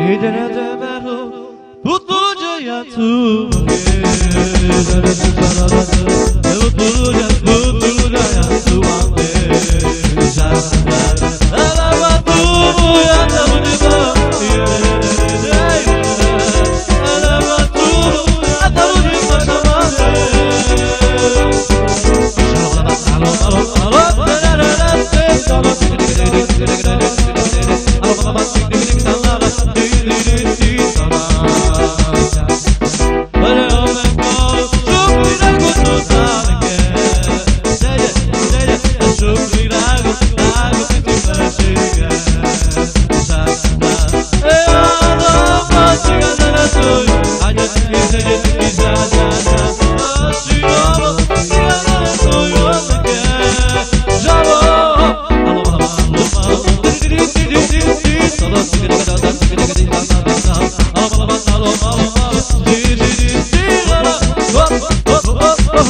Neden edemem o mutluca yatır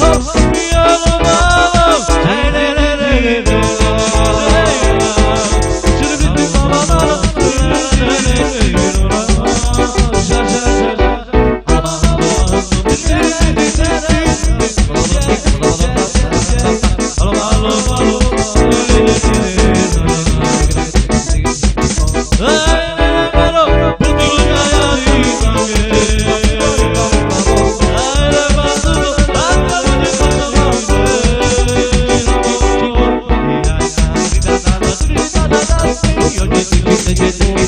Hey, Just